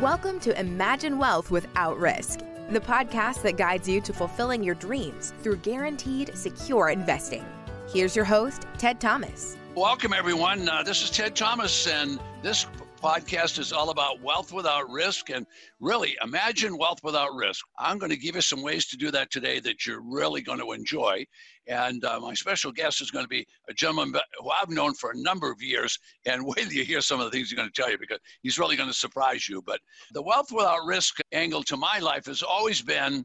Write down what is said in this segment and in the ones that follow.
Welcome to Imagine Wealth Without Risk, the podcast that guides you to fulfilling your dreams through guaranteed, secure investing. Here's your host, Ted Thomas. Welcome, everyone. Uh, this is Ted Thomas, and this podcast is all about wealth without risk and really imagine wealth without risk. I'm going to give you some ways to do that today that you're really going to enjoy. And uh, my special guest is going to be a gentleman who I've known for a number of years. And wait till you hear some of the things he's going to tell you because he's really going to surprise you. But the wealth without risk angle to my life has always been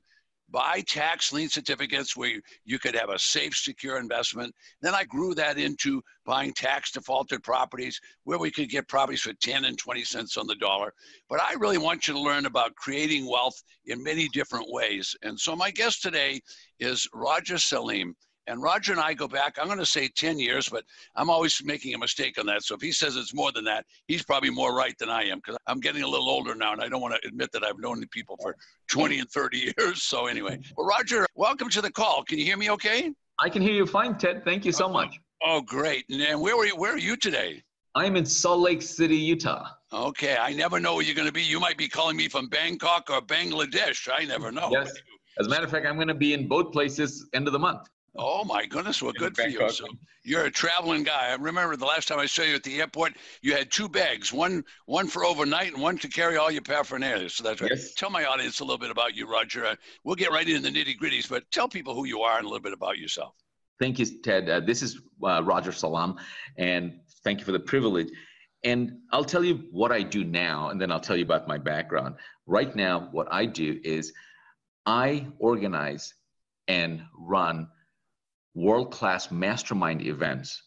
buy tax lien certificates where you could have a safe, secure investment. Then I grew that into buying tax defaulted properties where we could get properties for 10 and 20 cents on the dollar. But I really want you to learn about creating wealth in many different ways. And so my guest today is Roger Salam. And Roger and I go back, I'm going to say 10 years, but I'm always making a mistake on that. So if he says it's more than that, he's probably more right than I am because I'm getting a little older now and I don't want to admit that I've known people for 20 and 30 years. So anyway, well, Roger, welcome to the call. Can you hear me okay? I can hear you fine, Ted. Thank you so oh, much. Oh, great. And where, were you, where are you today? I'm in Salt Lake City, Utah. Okay. I never know where you're going to be. You might be calling me from Bangkok or Bangladesh. I never know. Yes. As a matter of fact, I'm going to be in both places end of the month. Oh my goodness! Well, good for you. So you're a traveling guy. I remember the last time I saw you at the airport, you had two bags, one one for overnight and one to carry all your paraphernalia. So that's right. Yes. Tell my audience a little bit about you, Roger. Uh, we'll get right into the nitty gritties, but tell people who you are and a little bit about yourself. Thank you, Ted. Uh, this is uh, Roger Salam, and thank you for the privilege. And I'll tell you what I do now, and then I'll tell you about my background. Right now, what I do is I organize and run world class mastermind events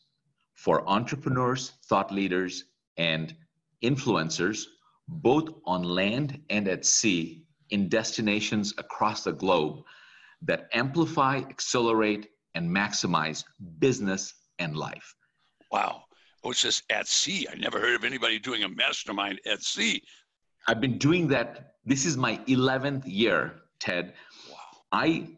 for entrepreneurs, thought leaders, and influencers, both on land and at sea, in destinations across the globe that amplify, accelerate, and maximize business and life. Wow. Oh, it's just at sea. I never heard of anybody doing a mastermind at sea. I've been doing that. This is my 11th year, Ted. Wow. I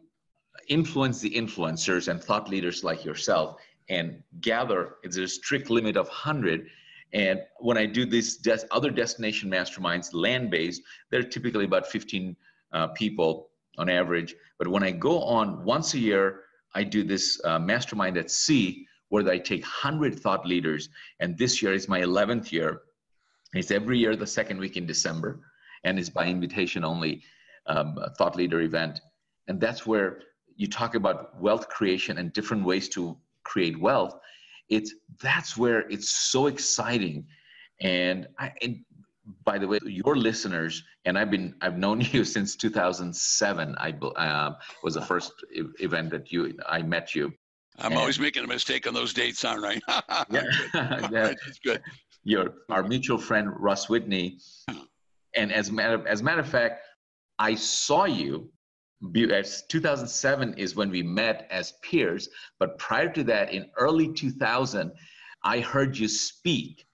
influence the influencers and thought leaders like yourself and gather it's a strict limit of 100 and when i do these des- other destination masterminds land-based they're typically about 15 uh, people on average. But when i go on once a year i do this uh, mastermind at sea where i take 100 thought leaders. And this year is my 11th year. It's every year the second week in december and it's by invitation only um, thought leader event. And that's where you talk about wealth creation and different ways to create wealth it's that's where it's so exciting. And i and by the way your listeners and i've been i've known you since 2007 i uh, was the first event that you i met you. I'm and, always making a mistake on those dates aren't right yeah, yeah. that's good. Your our mutual friend russ whitney. And as matter as a matter of fact i saw you 2007 is when we met as peers but prior to that in early 2000 i heard you speak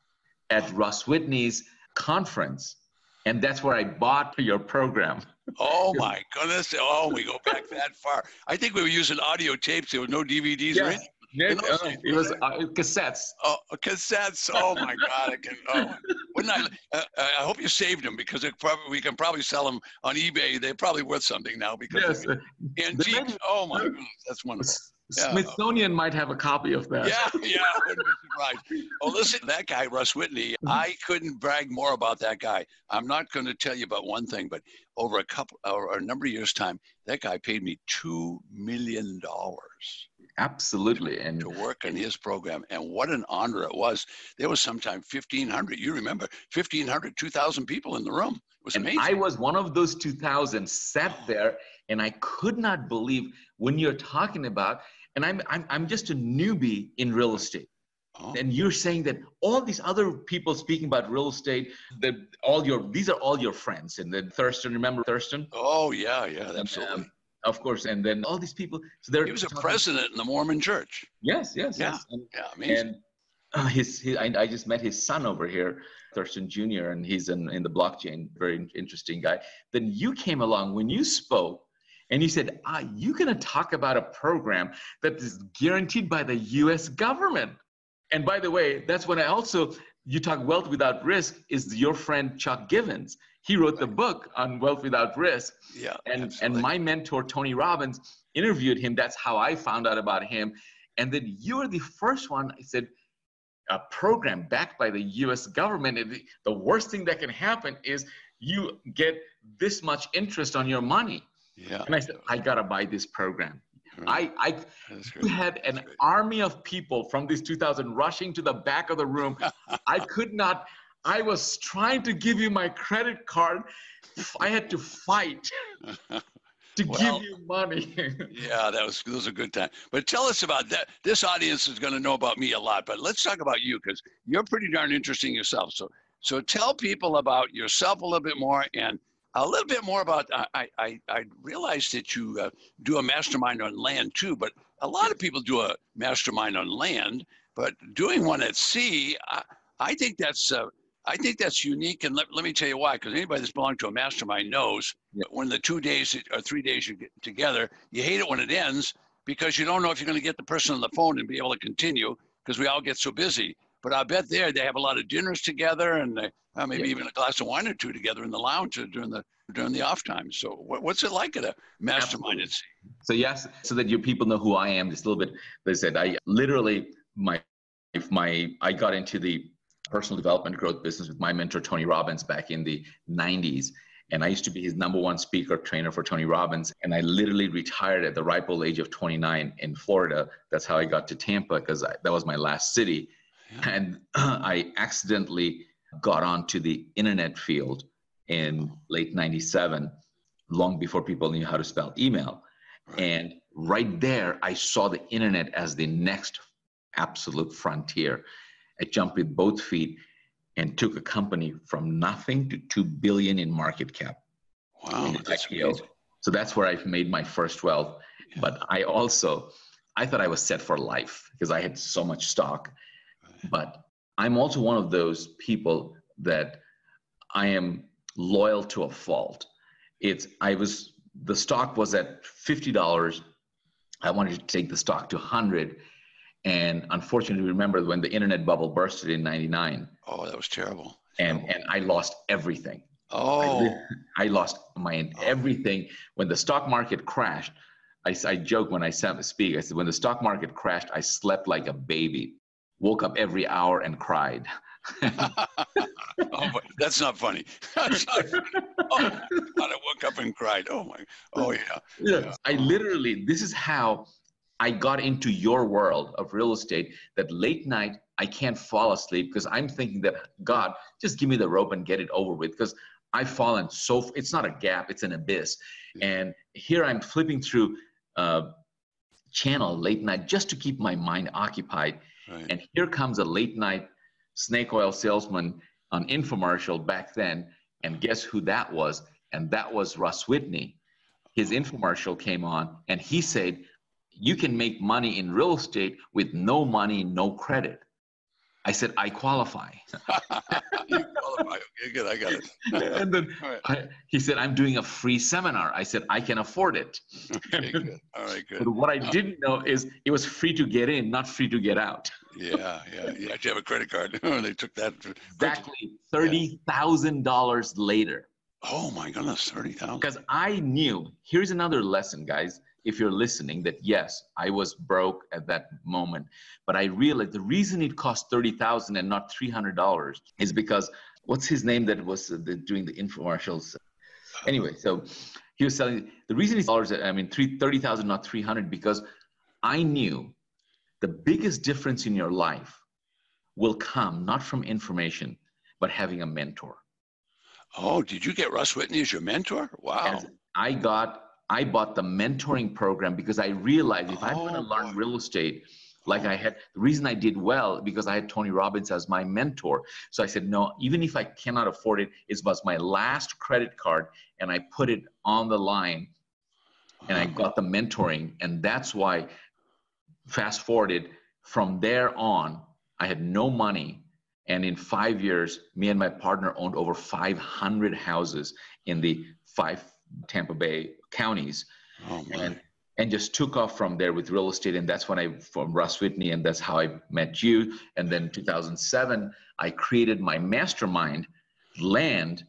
at russ whitney's conference and that's where i bought your program. Oh my goodness. Oh we go back that far. I think we were using audio tapes. There were no dvds yes. right yeah, uh, it was uh, cassettes. Oh, cassettes! Oh my God! I can. Oh, wouldn't I? Uh, I hope you saved them because probably, we can probably sell them on eBay. They're probably worth something now because yes, antique. Oh my goodness, that's wonderful. Smithsonian might have a copy of that. Yeah, yeah, wouldn't be surprised. Oh, listen, that guy, Russ Whitney, mm-hmm. I couldn't brag more about that guy. I'm not going to tell you about one thing, but over a couple or a number of years' time, that guy paid me two million dollars. Absolutely, and to work in his program, and what an honor it was. There was sometime 1,500. You remember 1,500, 2,000 people in the room. It was and amazing. I was one of those 2,000 sat there, and I could not believe when you're talking about and I'm, I'm, I'm just a newbie in real estate. Oh. And you're saying that all these other people speaking about real estate, that all your these are all your friends. And then Thurston, remember Thurston? Oh yeah, yeah, absolutely. Um, of course, and then all these people. So they're he was a president in the Mormon Church. Yes, yes, yeah, yes. And, yeah, amazing. And uh, his, his I, I, just met his son over here, Thurston Jr., and he's in, in the blockchain, very interesting guy. Then you came along when you spoke and you said, ah, You're going to talk about a program that is guaranteed by the US government. And by the way, that's when I also you talk wealth without risk is your friend Chuck Givens. He wrote the book on wealth without risk. Yeah. And absolutely. and my mentor Tony Robbins interviewed him. That's how I found out about him. And then you were the first one. I said, a program backed by the U.S. government. The, the worst thing that can happen is you get this much interest on your money. Yeah. And I said, I gotta buy this program. I, I you had an army of people from this 2000 rushing to the back of the room. I could not, I was trying to give you my credit card. I had to fight to Well- give you money. Yeah, that was those are good time. But tell us about that. This audience is going to know about me a lot, but let's talk about you because you're pretty darn interesting yourself. So, so tell people about yourself a little bit more and a little bit more about. I I I realized that you uh, do a mastermind on land too, but a lot of people do a mastermind on land, but doing one at sea, I, I think that's. Uh, I think that's unique, and let, let me tell you why. Because anybody that's belonged to a mastermind knows Yeah. when the two days or three days you get together, you hate it when it ends because you don't know if you're going to get the person on the phone and be able to continue because we all get so busy. But I bet there they have a lot of dinners together and they, uh, maybe Yeah. even a glass of wine or two together in the lounge or during the during the off time. So what, what's it like at a mastermind? So yes, so that your people know who I am. Just a little bit. They said I literally my if my I got into the personal development growth business with my mentor Tony Robbins back in the 90s. And I used to be his number one speaker trainer for Tony Robbins. And I literally retired at the ripe old age of 29 in Florida. That's how I got to Tampa because that was my last city. And I accidentally got onto the internet field in late 97, long before people knew how to spell email. And right there, I saw the internet as the next absolute frontier. I jumped with both feet and took a company from nothing to 2 billion in market cap. wow, that's IPO. So that's where I've made my first wealth. Yeah. But I also, I thought I was set for life because I had so much stock. But I'm also one of those people that I am loyal to a fault. It's, I was, the stock was at $50. I wanted to take the stock to 100. And unfortunately, remember when the internet bubble bursted in 99 Oh, that was terrible. and, Terrible. and I lost everything. I, oh, li- I lost my oh. everything when the stock market crashed. I, I joke when I speak. I said, when the stock market crashed, I slept like a baby, woke up every hour and cried. oh that's not funny. That's not funny. Oh, I woke up and cried. Oh my. Oh yeah. Yeah. I literally, this is how I got into your world of real estate that late night I can't fall asleep because I'm thinking that God, just give me the rope and get it over with because I've fallen so, it's not a gap, it's an abyss. And here I'm flipping through uh, channel late night just to keep my mind occupied. Right. And here comes a late night snake oil salesman on infomercial back then. And guess who that was? And that was Russ Whitney. His infomercial came on and he said, You can make money in real estate with no money, no credit. I said, I qualify. you qualify. Okay, good. I got it. and then right. I, he said, I'm doing a free seminar. I said, I can afford it. Okay, good. All right, good. But what I uh, didn't know is it was free to get in, not free to get out. Yeah, yeah. You actually have a credit card. they took that. Exactly $30,000 later. Oh my goodness, thirty thousand. Because I knew, here's another lesson, guys, if you're listening, that yes, I was broke at that moment, but I realized the reason it cost 30000 and not $300 is because what's his name that was uh, the, doing the infomercials? Anyway, so he was selling, the reason it's dollars, I mean, three, 30,000, not 300, because I knew the biggest difference in your life will come not from information, but having a mentor. Oh, did you get Russ Whitney as your mentor? Wow. As I got, I bought the mentoring program because I realized if I'm going to Oh, learn real estate, like I had, the reason I did well because I had Tony Robbins as my mentor. So I said, no, even if I cannot afford it, it was my last credit card, and I put it on the line, and I got the mentoring, and that's why. Fast forwarded from there on, I had no money. And in five years, me and my partner owned over 500 houses in the five Tampa Bay counties. Oh. And, and just took off from there with real estate. And that's when I, from Russ Whitney, and that's how I met you. And then 2007, I created my mastermind, Land.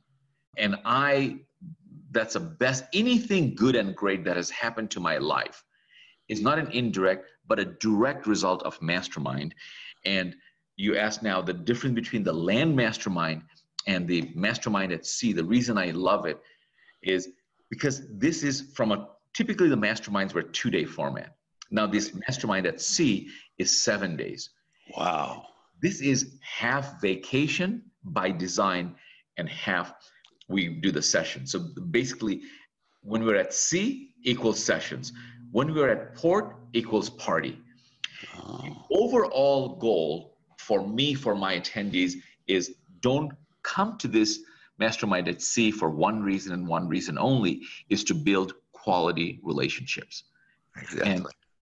And I, that's the best, anything good and great that has happened to my life is not an indirect, but a direct result of mastermind. And you ask now the difference between the land mastermind and the mastermind at sea. The reason I love it is because this is from a typically the masterminds were two day format. Now, this mastermind at sea is seven days. Wow. This is half vacation by design and half we do the session. So basically, when we're at sea, equals sessions. When we're at port, equals party. Oh. The overall goal for me, for my attendees, is don't come to this mastermind at sea for one reason and one reason only is to build quality relationships. Exactly. And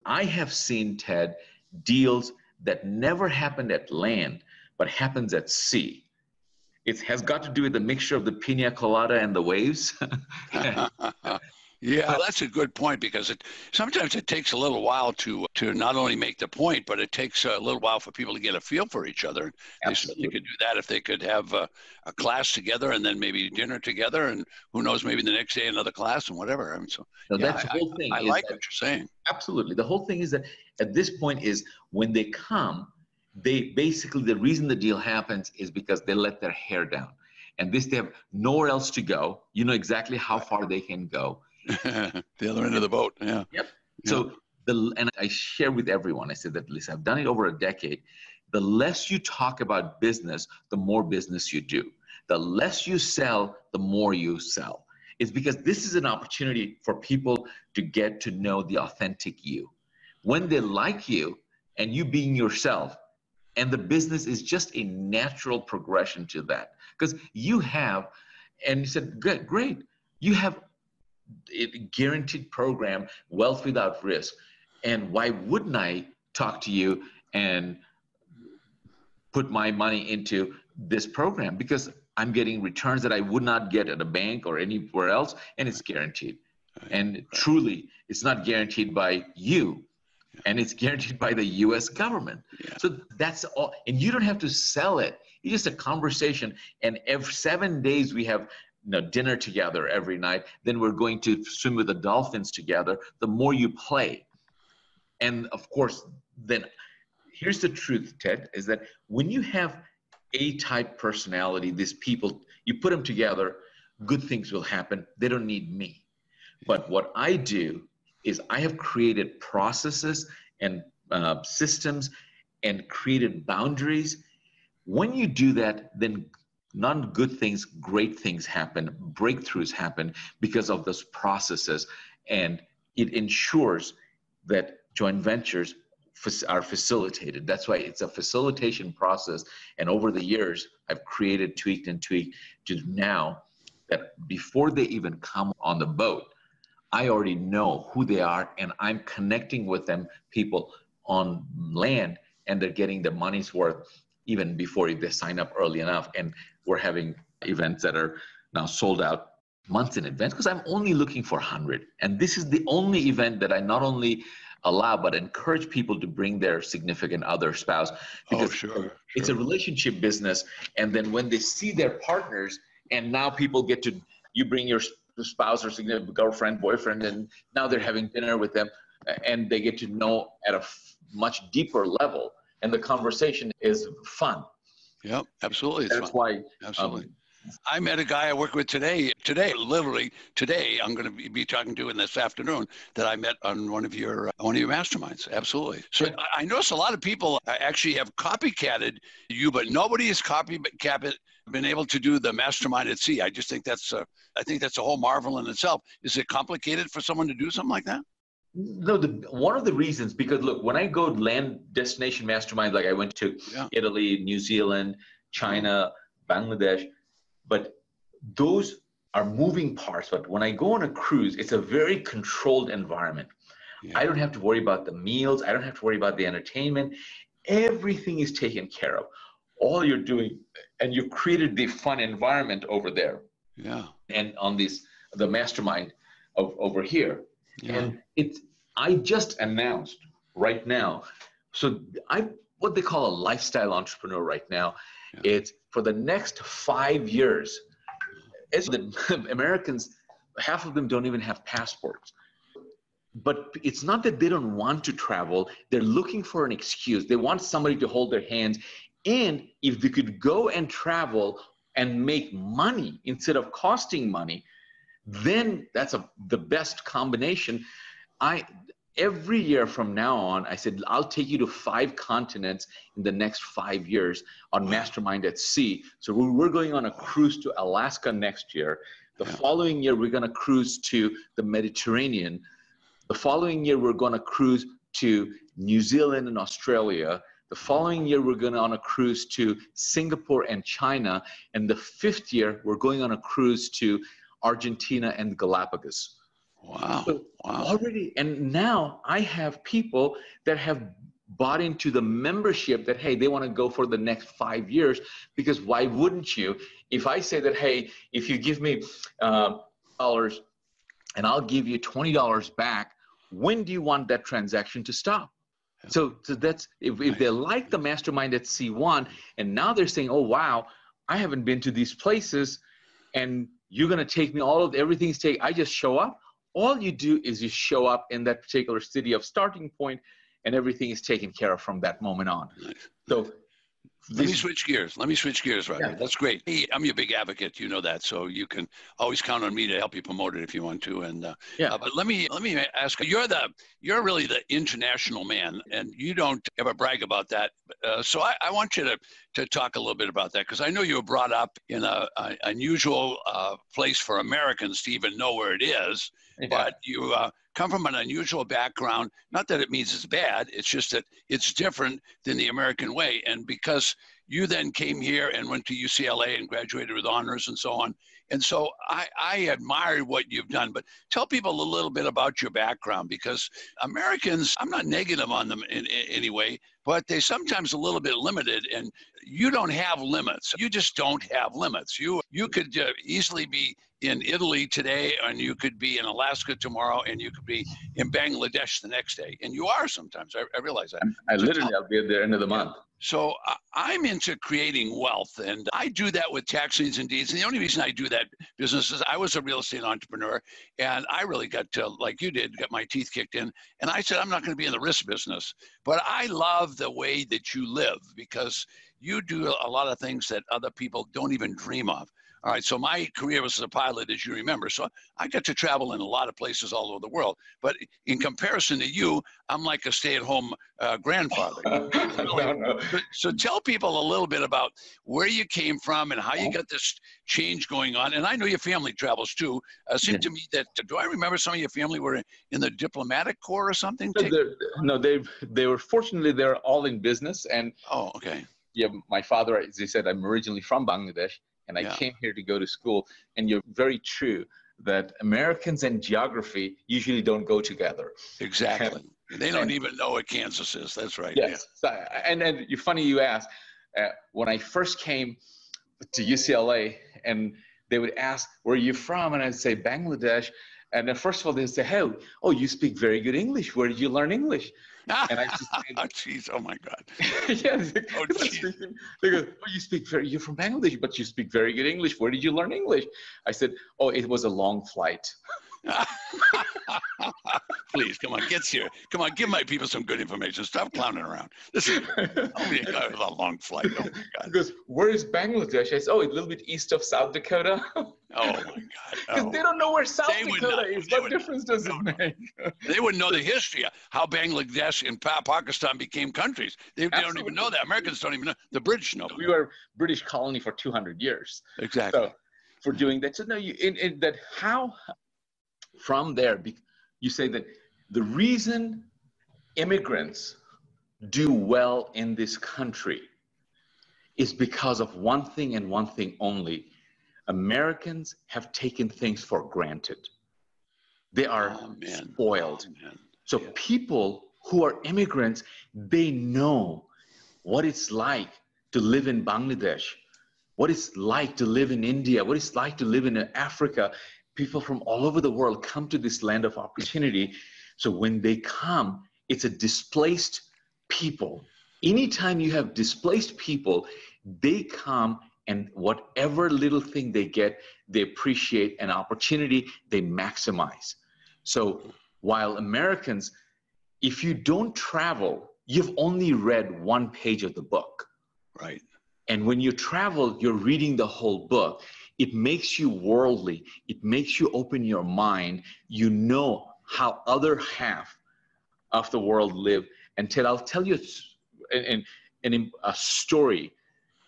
I have seen, Ted, deals that never happened at land, but happens at sea. It has got to do with the mixture of the pina colada and the waves. Yeah, uh, that's a good point because it sometimes it takes a little while to uh, to not only make the point, but it takes a little while for people to get a feel for each other. Absolutely. They could do that if they could have a, a, class together and then maybe dinner together, and who knows, maybe the next day another class and whatever. I mean, so no, yeah, that's the whole thing. I, I like that, what you're saying. Absolutely, the whole thing is that at this point is when they come, they basically the reason the deal happens is because they let their hair down, and this they have nowhere else to go. You know exactly how far they can go the other end of the boat. Yeah. Yep. So the and I share with everyone. I said that listen, I've done it over a decade. The less you talk about business, the more business you do. The less you sell, the more you sell. It's because this is an opportunity for people to get to know the authentic you. When they like you and you being yourself, and the business is just a natural progression to that. Because you have, and you said, good, great, you have guaranteed program, wealth without risk. And why wouldn't I talk to you and put my money into this program? Because I'm getting returns that I would not get at a bank or anywhere else, and it's guaranteed. And truly, it's not guaranteed by you, and it's guaranteed by the US government. Yeah. So that's all. And you don't have to sell it. It's just a conversation. And every seven days, we have you know, dinner together every night. Then we're going to swim with the dolphins together. The more you play, and of course, then here's the truth, Ted, is that when you have A-type personality, these people, you put them together, good things will happen. They don't need me. But what I do is I have created processes and uh, systems and created boundaries. When you do that, then non good things, great things happen, breakthroughs happen because of those processes. And it ensures that joint ventures are facilitated. That's why it's a facilitation process. And over the years, I've created, tweaked, and tweaked to now that before they even come on the boat, I already know who they are and I'm connecting with them, people on land, and they're getting their money's worth even before they sign up early enough. And we're having events that are now sold out months in advance because I'm only looking for 100. And this is the only event that I not only allow but encourage people to bring their significant other spouse oh, because oh, sure, it's sure. a relationship business and then when they see their partners and now people get to you bring your spouse or significant girlfriend boyfriend and now they're having dinner with them and they get to know at a much deeper level and the conversation is fun yeah, absolutely. That's why. Absolutely. Um, I met a guy I work with today. Today, literally today, I'm going to be talking to in this afternoon that I met on one of your uh, one of your masterminds. Absolutely. So I notice a lot of people actually have copycatted you, but nobody has copycatted been able to do the mastermind at sea. I just think that's a, I think that's a whole marvel in itself. Is it complicated for someone to do something like that? No, the, one of the reasons because look, when I go land destination mastermind, like I went to yeah. Italy, New Zealand, China, Bangladesh, but those are moving parts. But when I go on a cruise, it's a very controlled environment. Yeah. I don't have to worry about the meals. I don't have to worry about the entertainment. Everything is taken care of. All you're doing, and you've created the fun environment over there. Yeah. And on this, the mastermind of, over here. Yeah. And it's I just announced right now. So I what they call a lifestyle entrepreneur right now. Yeah. It's for the next five years. It's the Americans, half of them don't even have passports. But it's not that they don't want to travel, they're looking for an excuse. They want somebody to hold their hands. And if they could go and travel and make money instead of costing money, then that's a, the best combination. I every year from now on, I said, I'll take you to five continents in the next five years on Mastermind at Sea. So we're going on a cruise to Alaska next year. The yeah. following year, we're going to cruise to the Mediterranean. The following year, we're going to cruise to New Zealand and Australia. The following year, we're going on a cruise to Singapore and China. And the fifth year, we're going on a cruise to Argentina and Galapagos. Wow. So wow. Already, and now I have people that have bought into the membership that, hey, they want to go for the next five years because why wouldn't you? If I say that, hey, if you give me uh, dollars and I'll give you $20 back, when do you want that transaction to stop? So, so that's if, if they like the mastermind at C1 and now they're saying, oh, wow, I haven't been to these places and you're going to take me all of everything's take. I just show up all you do is you show up in that particular city of starting point and everything is taken care of from that moment on so let me switch gears. Let me switch gears, right? Yeah. That's great. Hey, I'm your big advocate. You know that, so you can always count on me to help you promote it if you want to. And uh, yeah, uh, but let me let me ask. You're the you're really the international man, and you don't ever brag about that. Uh, so I, I want you to to talk a little bit about that because I know you were brought up in a, a unusual uh, place for Americans to even know where it is. Yeah. But you uh, come from an unusual background. Not that it means it's bad, it's just that it's different than the American way. And because you then came here and went to UCLA and graduated with honors and so on. And so I, I admire what you've done, but tell people a little bit about your background because Americans, I'm not negative on them in, in any way, but they sometimes a little bit limited and you don't have limits. You just don't have limits. You, you could uh, easily be in Italy today, and you could be in Alaska tomorrow, and you could be in Bangladesh the next day. And you are sometimes. I, I realize that. I literally, I'll be at the end of the month. So I'm into creating wealth, and I do that with tax liens and deeds. And the only reason I do that business is I was a real estate entrepreneur, and I really got to, like you did, get my teeth kicked in. And I said, I'm not going to be in the risk business, but I love the way that you live because you do a lot of things that other people don't even dream of. All right, so my career was as a pilot, as you remember. So I got to travel in a lot of places all over the world. But in comparison to you, I'm like a stay-at-home uh, grandfather. no, no. So, so, tell people a little bit about where you came from and how you got this change going on. And I know your family travels too. Uh, seemed yeah. to me that do I remember some of your family were in the diplomatic corps or something? No, they they were fortunately they're all in business and. Oh, okay. Yeah, my father, as I said, I'm originally from Bangladesh and I yeah. came here to go to school. And you're very true that Americans and geography usually don't go together. Exactly. they don't and, even know what Kansas is. That's right. Yes. Yeah. So, and and you're funny you ask. Uh, when I first came to UCLA, and they would ask, "Where are you from?" and I'd say Bangladesh. And then first of all, they'd say, "Hey, oh, you speak very good English. Where did you learn English?" and I just, oh, jeez, oh my God. yeah, like, oh, they go, oh, you speak very, you're from Bangladesh, but you speak very good English. Where did you learn English? I said, oh, it was a long flight. Please, come on, get here. Come on, give my people some good information. Stop clowning around. This is only a guy with a long flight. Oh my God. He goes, where is Bangladesh? I said, oh, a little bit east of South Dakota. Oh my God! Oh. Because oh. they don't know where South they Dakota is. What difference does it make? they wouldn't know the history of how Bangladesh and Pakistan became countries. They, they don't even know that. Americans don't even know. The British know. We were British colony for 200 years. Exactly. So for doing that, so no, you in, in that how from there you say that the reason immigrants do well in this country is because of one thing and one thing only Americans have taken things for granted. They are oh, spoiled. Oh, so yeah. people who are immigrants, they know what it's like to live in Bangladesh, what it's like to live in India, what it's like to live in Africa. People from all over the world come to this land of opportunity. So when they come, it's a displaced people. Anytime you have displaced people, they come and whatever little thing they get, they appreciate an opportunity, they maximize. So while Americans, if you don't travel, you've only read one page of the book. Right. And when you travel, you're reading the whole book. It makes you worldly. It makes you open your mind. You know how other half of the world live. And Ted, I'll tell you an, an, a story.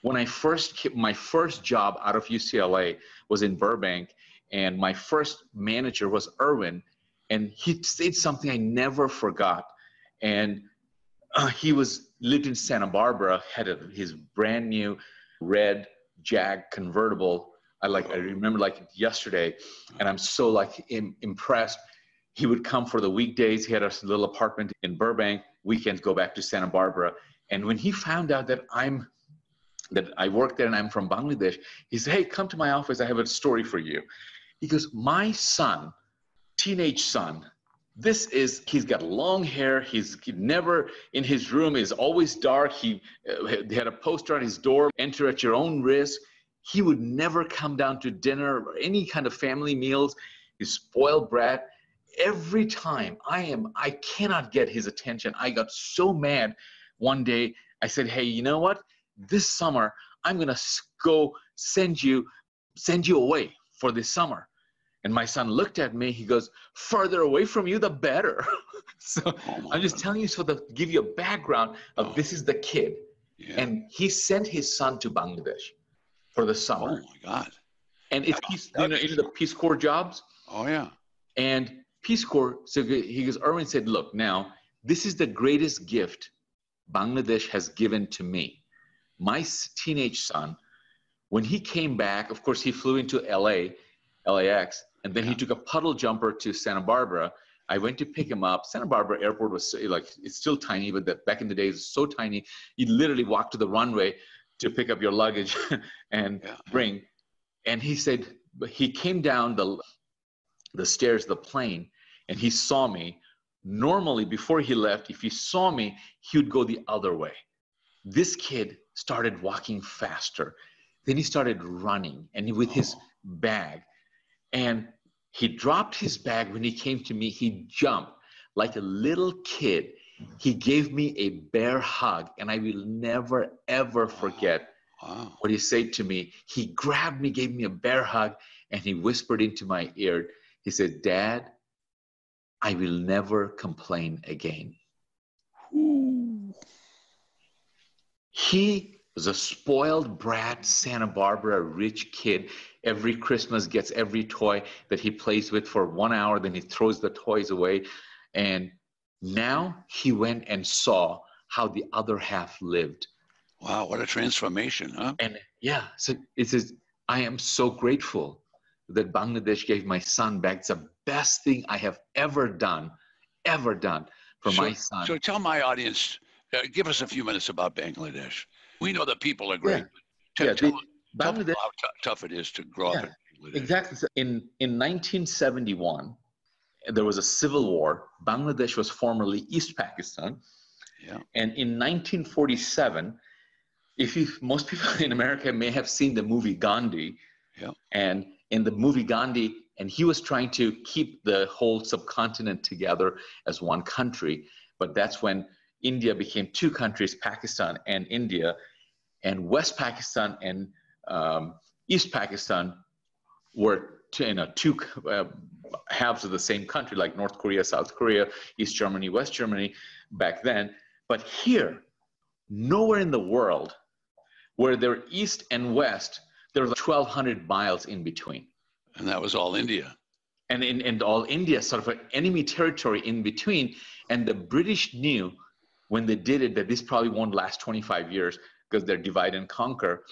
When I first, my first job out of UCLA was in Burbank, and my first manager was Irwin, and he said something I never forgot. And uh, he was lived in Santa Barbara, had a, his brand new red Jag convertible. I like I remember like yesterday, and I'm so like Im- impressed. He would come for the weekdays. He had a little apartment in Burbank. Weekends go back to Santa Barbara. And when he found out that I'm that I work there and I'm from Bangladesh, he said, "Hey, come to my office. I have a story for you." He goes, "My son, teenage son, this is he's got long hair he's never in his room is always dark he, uh, had a poster on his door enter at your own risk he would never come down to dinner or any kind of family meals he's spoiled brat every time i am i cannot get his attention i got so mad one day i said hey you know what this summer i'm going to go send you send you away for this summer and my son looked at me. He goes, "Further away from you, the better." so oh I'm just God. telling you so to give you a background of oh. this is the kid, yeah. and he sent his son to Bangladesh for the summer. Oh my God! And it's peace, you know, into the Peace Corps jobs. Oh yeah. And Peace Corps. So he goes. Irwin said, "Look, now this is the greatest gift Bangladesh has given to me. My teenage son, when he came back, of course, he flew into LA, LAX, and then yeah. he took a puddle jumper to Santa Barbara. I went to pick him up. Santa Barbara Airport was like it's still tiny, but that back in the days was so tiny. You literally walked to the runway to pick up your luggage and yeah. bring. And he said he came down the the stairs of the plane and he saw me. Normally, before he left, if he saw me, he would go the other way. This kid started walking faster. Then he started running and with oh. his bag. And he dropped his bag when he came to me. He jumped like a little kid. He gave me a bear hug, and I will never, ever forget wow. what he said to me. He grabbed me, gave me a bear hug, and he whispered into my ear. He said, Dad, I will never complain again. Ooh. He was a spoiled brat, Santa Barbara, rich kid every Christmas gets every toy that he plays with for one hour, then he throws the toys away. And now he went and saw how the other half lived. Wow, what a transformation, huh? And yeah, so it says, I am so grateful that Bangladesh gave my son back. It's the best thing I have ever done, ever done for so, my son. So tell my audience, uh, give us a few minutes about Bangladesh. We know the people are great. Yeah, yeah tell, Bangladesh, how t- tough it is to grow yeah, up in Bangladesh. Exactly. So in, in 1971, there was a civil war. Bangladesh was formerly East Pakistan. Yeah. And in 1947, if you, most people in America may have seen the movie Gandhi. Yeah. And in the movie Gandhi, and he was trying to keep the whole subcontinent together as one country. But that's when India became two countries, Pakistan and India. And West Pakistan and um, East Pakistan were two, you know, two uh, halves of the same country, like North Korea, South Korea, East Germany, West Germany back then. But here, nowhere in the world where they're east and west, there's was 1,200 miles in between. And that was all India. And in and all India, sort of an enemy territory in between. And the British knew when they did it that this probably won't last 25 years because they're divide and conquer.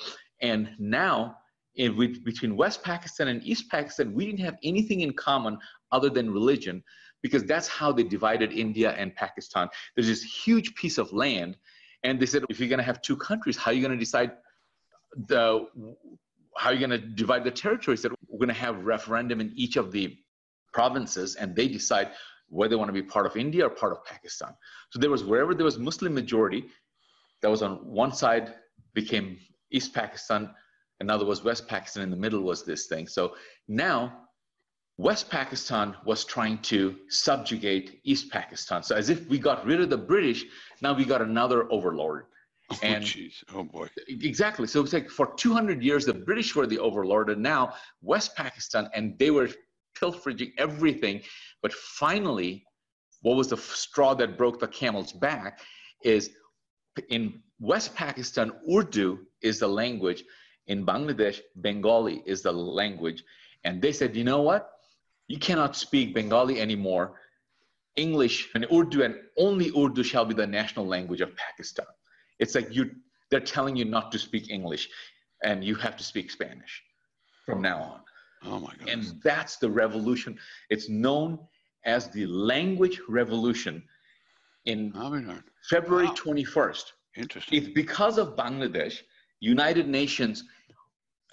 And now, in, between West Pakistan and East Pakistan, we didn't have anything in common other than religion, because that's how they divided India and Pakistan. There's this huge piece of land, and they said, if you're going to have two countries, how are you going to decide the how are you going to divide the territories? That we're going to have referendum in each of the provinces, and they decide whether they want to be part of India or part of Pakistan. So there was wherever there was Muslim majority, that was on one side became East Pakistan, and other words, West Pakistan. In the middle was this thing. So now West Pakistan was trying to subjugate East Pakistan. So as if we got rid of the British, now we got another overlord. Oh, and jeez. Oh, boy. Exactly. So it's like for 200 years, the British were the overlord, and now West Pakistan, and they were pilfering everything. But finally, what was the straw that broke the camel's back is in West Pakistan, Urdu is the language. In Bangladesh, Bengali is the language. And they said, you know what? You cannot speak Bengali anymore. English and Urdu and only Urdu shall be the national language of Pakistan. It's like you, they're telling you not to speak English and you have to speak Spanish from now on. Oh my God. And that's the revolution. It's known as the language revolution in February wow. 21st. Interesting. It's because of Bangladesh, United Nations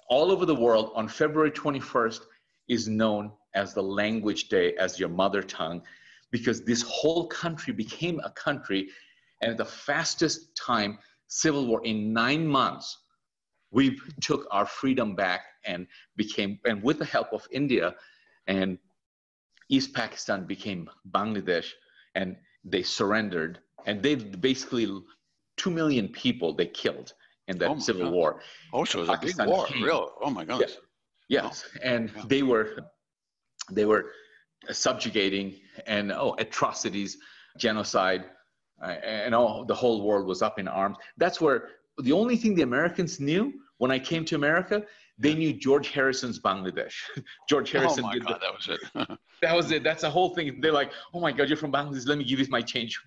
all over the world on February 21st is known as the language day, as your mother tongue, because this whole country became a country and at the fastest time, civil war in nine months, we took our freedom back and became, and with the help of India and East Pakistan became Bangladesh and they surrendered and they basically two million people they killed in that oh civil God. war. Oh, so it was Pakistan a big war, real? Oh my goodness. Yeah. Yes, oh. and yeah. they were they were subjugating and oh atrocities, genocide, uh, and all the whole world was up in arms. That's where the only thing the Americans knew when I came to America, they knew George Harrison's Bangladesh. George oh Harrison. Oh my God, the, that was it. that was it. That's the whole thing. They're like, oh my God, you're from Bangladesh. Let me give you my change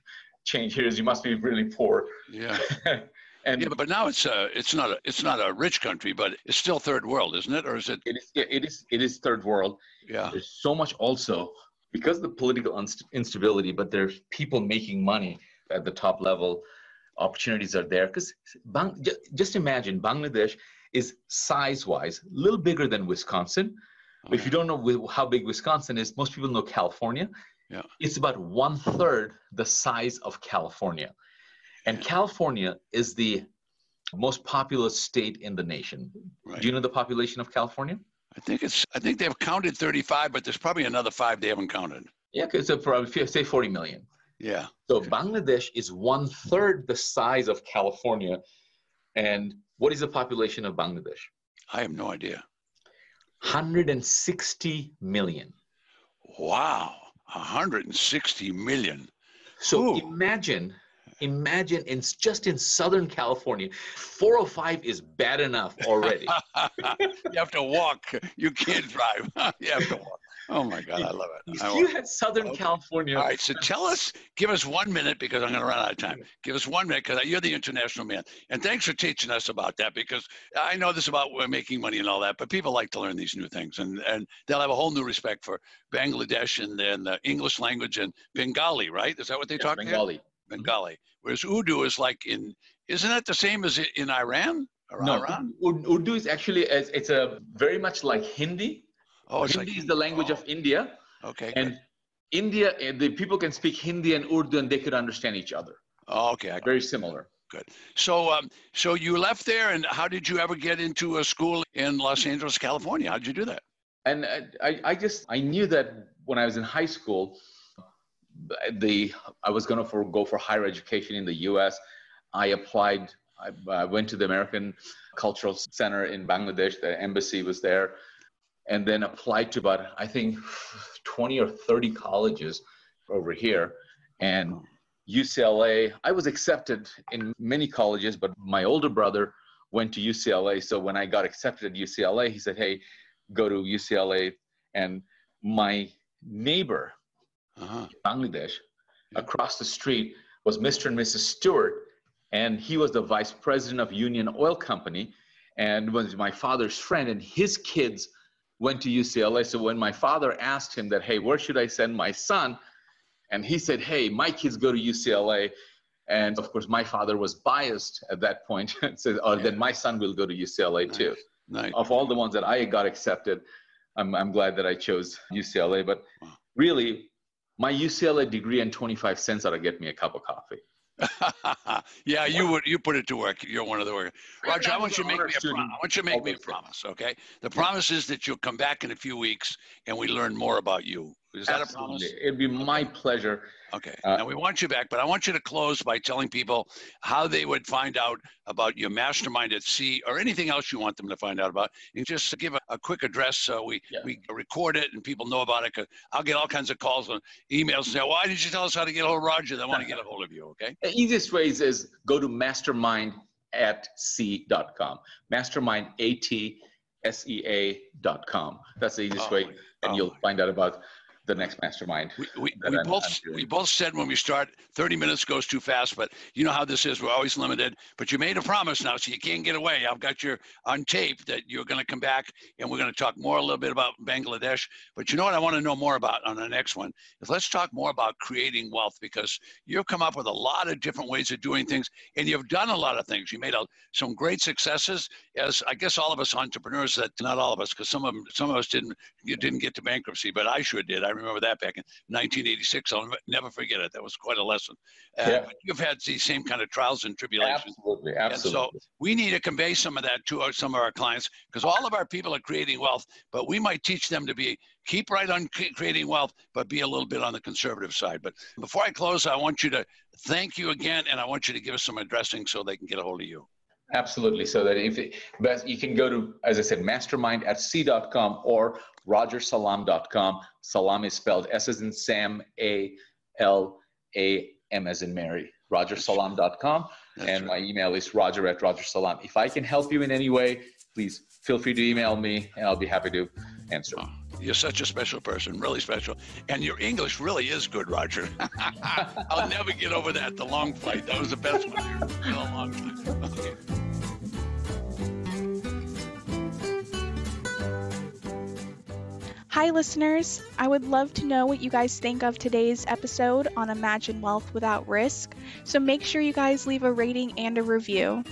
change here is you must be really poor. Yeah. and yeah, but now it's uh, it's not a it's not a rich country, but it's still third world, isn't it? Or is it? It is. Yeah, it is. It is third world. Yeah. There's so much also because of the political instability, but there's people making money at the top level. Opportunities are there because Bang- just imagine Bangladesh is size-wise a little bigger than Wisconsin. If you don't know how big Wisconsin is, most people know California. Yeah. It's about one third the size of California. And California is the most populous state in the nation. Right. Do you know the population of California? I think it's. I think they've counted 35, but there's probably another five they haven't counted. Yeah, so probably say 40 million. Yeah. So Bangladesh is one third the size of California, and what is the population of Bangladesh? I have no idea. 160 million. Wow. 160 million. So Ooh. imagine, imagine in just in Southern California, 405 is bad enough already. you have to walk. You can't drive. you have to walk. Oh my God, I love it. I you had Southern okay. California. All right, so tell us, give us one minute because I'm going to run out of time. Give us one minute because you're the international man. And thanks for teaching us about that because I know this about making money and all that, but people like to learn these new things and, and they'll have a whole new respect for Bangladesh and then the English language and Bengali, right? Is that what they yes, talk Bengali. Here? Bengali. Whereas Urdu is like in, isn't that the same as in Iran? No, Iran? Urdu is actually, it's a very much like Hindi Oh, Hindi like, is the language oh. of India. Okay. And good. India, eh, the people can speak Hindi and Urdu, and they could understand each other. Oh, okay. Very similar. Good. So, um, so you left there, and how did you ever get into a school in Los Angeles, California? How did you do that? And uh, I, I just I knew that when I was in high school, the I was going to go for higher education in the U.S. I applied. I, I went to the American Cultural Center in Bangladesh. The embassy was there and then applied to about I think 20 or 30 colleges over here. And UCLA, I was accepted in many colleges, but my older brother went to UCLA. So when I got accepted at UCLA, he said, "Hey, go to UCLA." And my neighbor, uh-huh. Bangladesh, yeah. across the street was Mr. and Mrs. Stewart, and he was the vice president of Union Oil Company, and was my father's friend. And his kids went to UCLA. So when my father asked him that, hey, where should I send my son? And he said, hey, my kids go to UCLA. And of course, my father was biased at that point. said, oh, yeah. then my son will go to UCLA nice. too. Nice. Of all the ones that I got accepted, I'm, I'm glad that I chose UCLA. But wow. really, my UCLA degree and 25 cents ought to get me a cup of coffee. yeah, you would you put it to work. You're one of the work. Roger, I want you to make me a promise. I want you to make me a promise, okay? The promise is that you'll come back in a few weeks and we learn more about you. Is that Absolutely. a promise? It'd be my pleasure. Okay. Uh, now we want you back, but I want you to close by telling people how they would find out about your mastermind at sea or anything else you want them to find out about. And just to give a, a quick address so we, yeah. we record it and people know about it. Cause I'll get all kinds of calls and emails and say, why didn't you tell us how to get a hold of Roger? They want to get a hold of you. Okay. The easiest way is, is go to mastermind at sea.com. Mastermind, A-T-S-E-A.com. That's the easiest oh, way. And oh, you'll find out about the next mastermind. We, we, we both we both said when we start, 30 minutes goes too fast, but you know how this is. We're always limited. But you made a promise now, so you can't get away. I've got your on tape that you're going to come back and we're going to talk more a little bit about Bangladesh. But you know what I want to know more about on the next one is let's talk more about creating wealth because you've come up with a lot of different ways of doing things and you've done a lot of things. You made a, some great successes as I guess all of us entrepreneurs that not all of us because some of them some of us didn't you didn't get to bankruptcy, but I sure did. I remember that back in 1986. I'll never forget it. That was quite a lesson. Uh, yeah. You've had these same kind of trials and tribulations. Absolutely, absolutely. And so we need to convey some of that to our, some of our clients because all of our people are creating wealth, but we might teach them to be keep right on creating wealth, but be a little bit on the conservative side. But before I close, I want you to thank you again, and I want you to give us some addressing so they can get a hold of you. Absolutely. So that if it, but you can go to, as I said, mastermind at sea.com or rogersalam.com. Salam is spelled S as in Sam, A L A M as in Mary. rogersalam.com. And right. my email is roger at rogersalam. If I can help you in any way, please feel free to email me and I'll be happy to answer. Oh, you're such a special person, really special. And your English really is good, Roger. I'll never get over that, the long flight. That was the best one. Here. A long flight. Okay. Hi, listeners. I would love to know what you guys think of today's episode on Imagine Wealth Without Risk, so make sure you guys leave a rating and a review.